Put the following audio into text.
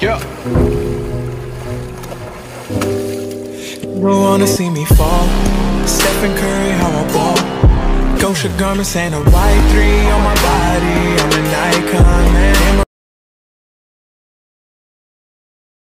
Yeah. Don't wanna see me fall. Stephen Curry, how I ball. Gosha garments and a white three on